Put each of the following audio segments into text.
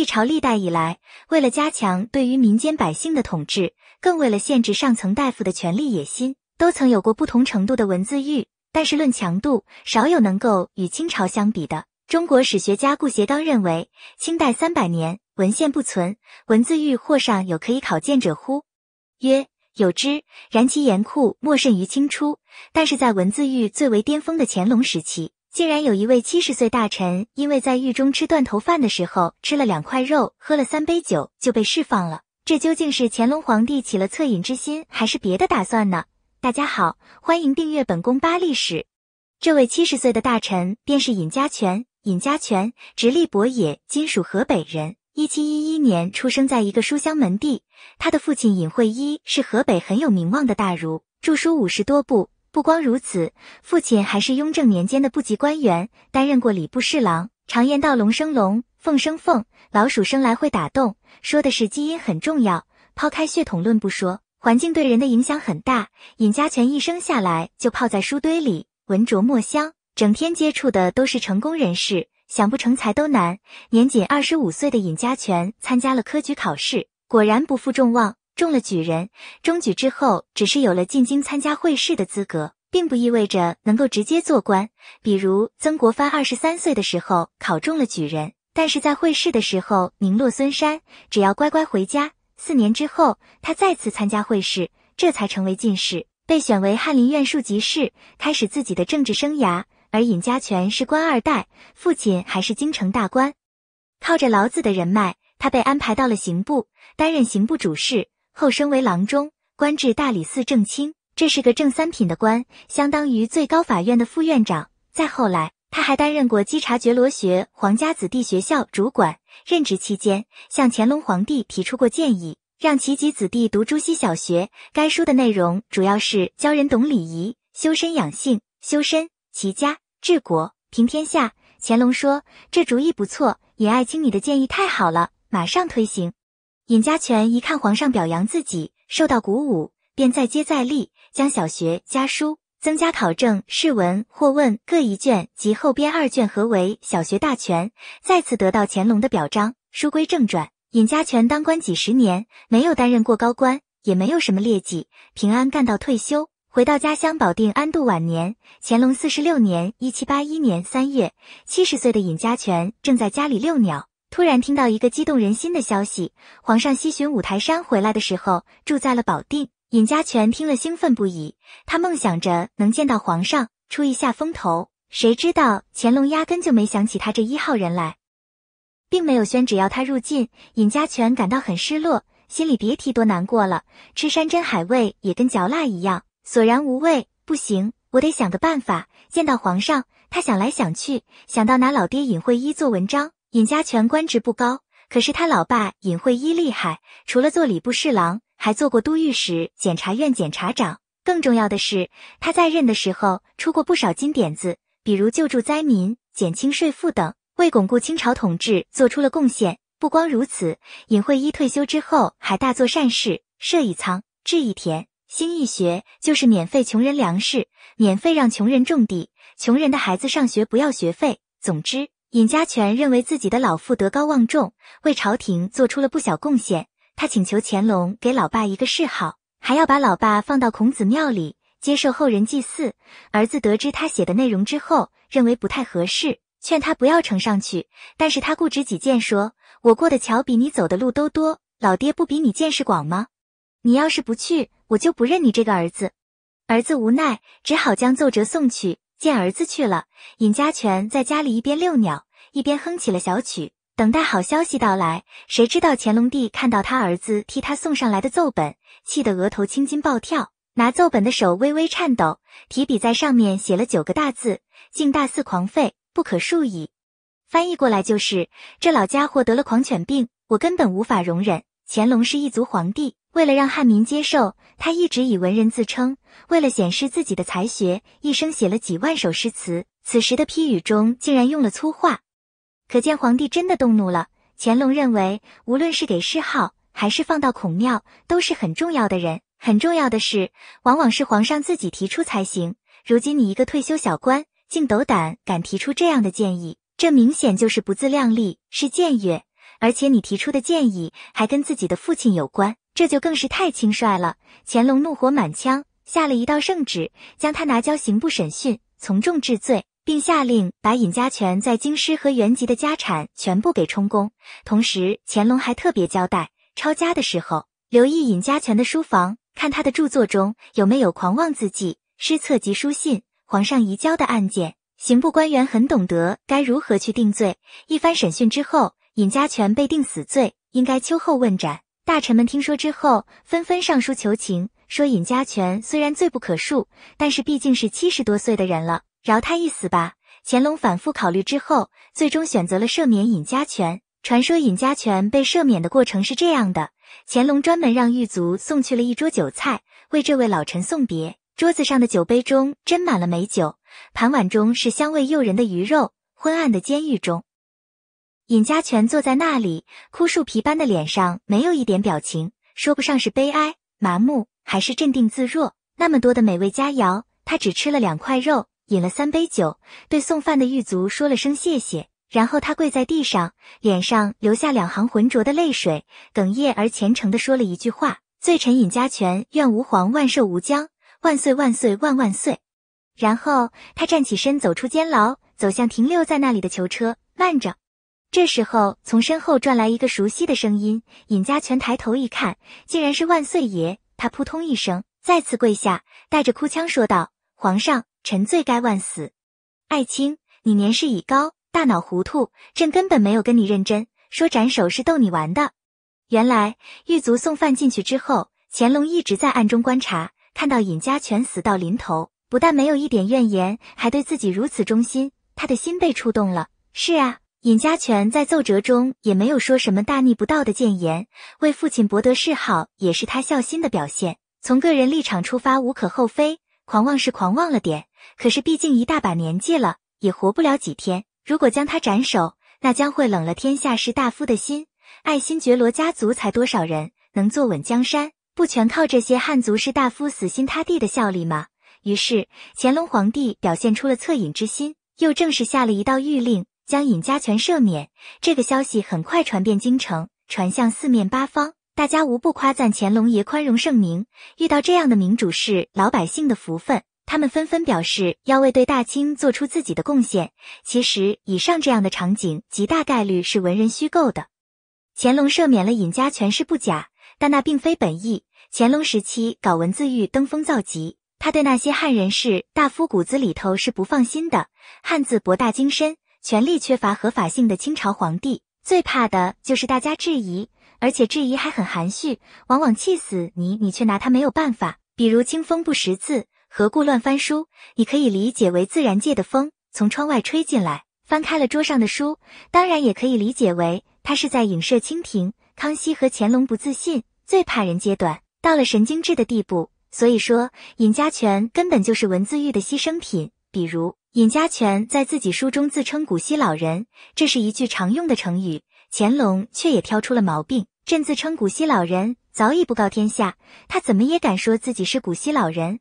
历朝历代以来，为了加强对于民间百姓的统治，更为了限制上层大夫的权力野心，都曾有过不同程度的文字狱。但是论强度，少有能够与清朝相比的。中国史学家顾颉刚认为，清代三百年文献不存，文字狱或尚有可以考见者乎？曰：有之。然其严酷莫甚于清初。但是在文字狱最为巅峰的乾隆时期，竟然有一位七十岁大臣，因为在狱中吃断头饭的时候吃了两块肉，喝了三杯酒，就被释放了。这究竟是乾隆皇帝起了恻隐之心，还是别的打算呢？大家好，欢迎订阅本宫八历史。这位七十岁的大臣便是尹家权。尹家权，直隶博野，今属河北人。一七一一年出生在一个书香门第。他的父亲尹惠一是河北很有名望的大儒，著书五十多部。不光如此，父亲还是雍正年间的部级官员，担任过礼部侍郎。常言道：“龙生龙，凤生凤，老鼠生来会打洞。”说的是基因很重要。抛开血统论不说。环境对人的影响很大。尹家权一生下来就泡在书堆里，文着墨香，整天接触的都是成功人士，想不成才都难。年仅二十五岁的尹家权参加了科举考试，果然不负众望，中了举人。中举之后，只是有了进京参加会试的资格，并不意味着能够直接做官。比如曾国藩二十三岁的时候考中了举人，但是在会试的时候名落孙山，只要乖乖回家。四年之后，他再次参加会试，这才成为进士，被选为翰林院庶吉士，开始自己的政治生涯。而尹家权是官二代，父亲还是京城大官，靠着老子的人脉，他被安排到了刑部，担任刑部主事，后升为郎中，官至大理寺正卿，这是个正三品的官，相当于最高法院的副院长。再后来，他还担任过稽查觉罗学皇家子弟学校主管。任职期间，向乾隆皇帝提出过建议，让其及子弟读朱熹小学。该书的内容主要是教人懂礼仪、修身养性、修身齐家治国平天下。乾隆说：“这主意不错，尹爱卿，你的建议太好了，马上推行。”尹家权一看皇上表扬自己，受到鼓舞，便再接再厉，将小学家书。增加考证、试文、或问各一卷及后编二卷合为《小学大全》，再次得到乾隆的表彰。书归正传，尹家权当官几十年，没有担任过高官，也没有什么劣迹，平安干到退休，回到家乡保定安度晚年。乾隆四十六年（一七八一年）三月，七十岁的尹家权正在家里遛鸟，突然听到一个激动人心的消息：皇上西巡五台山回来的时候，住在了保定。尹家权听了兴奋不已，他梦想着能见到皇上，出一下风头。谁知道乾隆压根就没想起他这一号人来，并没有宣旨要他入晋。尹家权感到很失落，心里别提多难过了。吃山珍海味也跟嚼蜡一样，索然无味。不行，我得想个办法见到皇上。他想来想去，想到拿老爹尹惠一做文章。尹家权官职不高，可是他老爸尹惠一厉害，除了做礼部侍郎。还做过都御史、检察院检察长。更重要的是，他在任的时候出过不少金点子，比如救助灾民、减轻税负等，为巩固清朝统治做出了贡献。不光如此，尹惠一退休之后还大做善事，设一仓、置一田、兴一学，就是免费穷人粮食，免费让穷人种地，穷人的孩子上学不要学费。总之，尹家权认为自己的老父德高望重，为朝廷做出了不小贡献。他请求乾隆给老爸一个谥号，还要把老爸放到孔子庙里接受后人祭祀。儿子得知他写的内容之后，认为不太合适，劝他不要呈上去。但是他固执己见，说：“我过的桥比你走的路都多，老爹不比你见识广吗？你要是不去，我就不认你这个儿子。”儿子无奈，只好将奏折送去见儿子去了。尹家权在家里一边遛鸟，一边哼起了小曲。等待好消息到来，谁知道乾隆帝看到他儿子替他送上来的奏本，气得额头青筋暴跳，拿奏本的手微微颤抖，提笔在上面写了九个大字：“敬大肆狂吠，不可恕矣。”翻译过来就是：这老家伙得了狂犬病，我根本无法容忍。乾隆是一族皇帝，为了让汉民接受，他一直以文人自称，为了显示自己的才学，一生写了几万首诗词。此时的批语中竟然用了粗话。可见皇帝真的动怒了。乾隆认为，无论是给谥号，还是放到孔庙，都是很重要的人。很重要的是，往往是皇上自己提出才行。如今你一个退休小官，竟斗胆敢提出这样的建议，这明显就是不自量力，是僭越。而且你提出的建议还跟自己的父亲有关，这就更是太轻率了。乾隆怒火满腔，下了一道圣旨，将他拿交刑部审讯，从重治罪，并下令把尹家权在京师和原籍的家产全部给充公。同时，乾隆还特别交代，抄家的时候留意尹家权的书房，看他的著作中有没有狂妄字迹、失策及书信、皇上移交的案件。刑部官员很懂得该如何去定罪。一番审讯之后，尹家权被定死罪，应该秋后问斩。大臣们听说之后，纷纷上书求情，说尹家权虽然罪不可恕，但是毕竟是七十多岁的人了，饶他一死吧。乾隆反复考虑之后，最终选择了赦免尹家权。传说尹家权被赦免的过程是这样的：乾隆专门让狱卒送去了一桌酒菜，为这位老臣送别。桌子上的酒杯中斟满了美酒，盘碗中是香味诱人的鱼肉。昏暗的监狱中，尹家权坐在那里，枯树皮般的脸上没有一点表情，说不上是悲哀、麻木，还是镇定自若。那么多的美味佳肴，他只吃了两块肉，饮了三杯酒，对送饭的狱卒说了声谢谢，然后他跪在地上，脸上流下两行浑浊的泪水，哽咽而虔诚地说了一句话：“罪臣尹家权，愿吾皇万寿无疆。”万岁万岁万万岁！然后他站起身，走出监牢，走向停留在那里的囚车。慢着！这时候，从身后传来一个熟悉的声音。尹家全抬头一看，竟然是万岁爷。他扑通一声，再次跪下，带着哭腔说道：“皇上，臣罪该万死。爱卿，你年事已高，大脑糊涂，朕根本没有跟你认真，说斩首是逗你玩的。”原来狱卒送饭进去之后，乾隆一直在暗中观察。看到尹家全死到临头，不但没有一点怨言，还对自己如此忠心，他的心被触动了。是啊，尹家权在奏折中也没有说什么大逆不道的谏言，为父亲博得谥号也是他孝心的表现。从个人立场出发无可厚非，狂妄是狂妄了点，可是毕竟一大把年纪了，也活不了几天。如果将他斩首，那将会冷了天下士大夫的心。爱新觉罗家族才多少人，能坐稳江山？不全靠这些汉族士大夫死心塌地的效力吗？于是乾隆皇帝表现出了恻隐之心，又正式下了一道谕令，将尹家全赦免。这个消息很快传遍京城，传向四面八方，大家无不夸赞乾隆爷宽容圣明。遇到这样的明主是老百姓的福分，他们纷纷表示要为对大清做出自己的贡献。其实，以上这样的场景极大概率是文人虚构的。乾隆赦免了尹家权是不假，但那并非本意。乾隆时期搞文字狱登峰造极，他对那些汉人士大夫骨子里头是不放心的。汉字博大精深，权力缺乏合法性的清朝皇帝最怕的就是大家质疑，而且质疑还很含蓄，往往气死你，你却拿他没有办法。比如清风不识字，何故乱翻书？你可以理解为自然界的风从窗外吹进来，翻开了桌上的书；当然也可以理解为他是在影射清廷。康熙和乾隆不自信，最怕人揭短。到了神经质的地步，所以说尹家权根本就是文字狱的牺牲品。比如尹家权在自己书中自称古稀老人，这是一句常用的成语，乾隆却也挑出了毛病。朕自称古稀老人，早已不告天下，他怎么也敢说自己是古稀老人？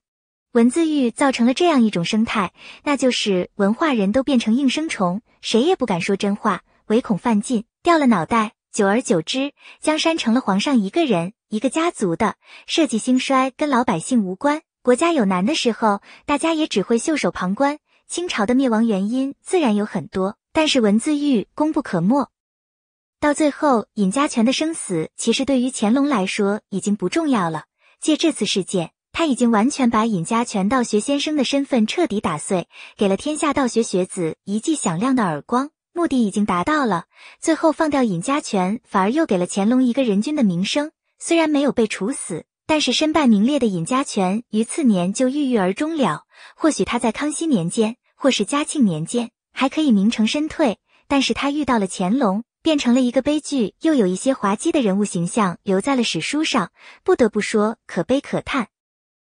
文字狱造成了这样一种生态，那就是文化人都变成应声虫，谁也不敢说真话，唯恐犯禁，掉了脑袋。久而久之，江山成了皇上一个人、一个家族的。社稷兴衰跟老百姓无关，国家有难的时候，大家也只会袖手旁观。清朝的灭亡原因自然有很多，但是文字狱功不可没。到最后，尹家权的生死其实对于乾隆来说已经不重要了。借这次事件，他已经完全把尹家权道学先生的身份彻底打碎，给了天下道学学子一记响亮的耳光。目的已经达到了，最后放掉尹家权，反而又给了乾隆一个人君的名声。虽然没有被处死，但是身败名裂的尹家权于次年就郁郁而终了。或许他在康熙年间，或是嘉庆年间还可以名成身退，但是他遇到了乾隆，变成了一个悲剧，又有一些滑稽的人物形象留在了史书上。不得不说，可悲可叹。